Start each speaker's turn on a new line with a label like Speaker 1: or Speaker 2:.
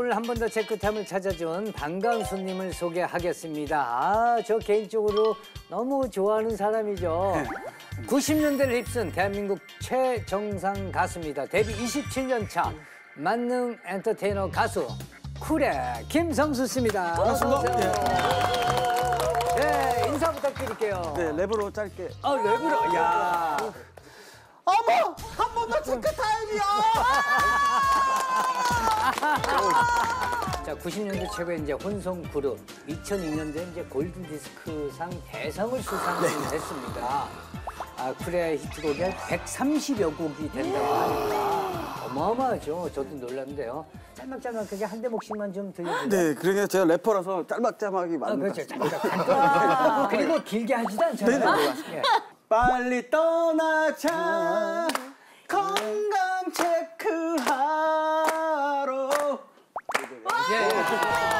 Speaker 1: 오늘 한 번 더 체크타임을 찾아준 반가운 손님을 소개하겠습니다. 아, 저 개인적으로 너무 좋아하는 사람이죠. 90년대를 휩쓴 대한민국 최정상 가수입니다. 데뷔 27년 차 만능 엔터테이너 가수 쿨의 김성수 씨입니다.
Speaker 2: 반갑습니다.
Speaker 1: 네, 인사 부탁드릴게요.
Speaker 2: 네, 랩으로 짧게.
Speaker 1: 아, 랩으로. 야.
Speaker 2: 어머! 한 번 더 체크 타임이야!
Speaker 1: 자, 90년대 최고의 이제 혼성 그룹, 2002년도에 이제 골든 디스크상 대상을 수상했습니다. 아, 쿨의 히트곡이 130여 곡이 된다고 하니까 어마어마하죠. 저도 놀랐는데요. 짤막짤막하게 한 대목씩만 좀 들려주세요.
Speaker 2: 네, 그러니까 제가 래퍼라서 짤막짤막이
Speaker 1: 아,
Speaker 2: 많은 것
Speaker 1: 그렇죠.
Speaker 2: 같습니다.
Speaker 1: 잠깐, 잠깐. 그리고 길게 하지도 않잖아요. 예.
Speaker 2: 빨리 떠나자 건강 체크하러
Speaker 1: 예, 예.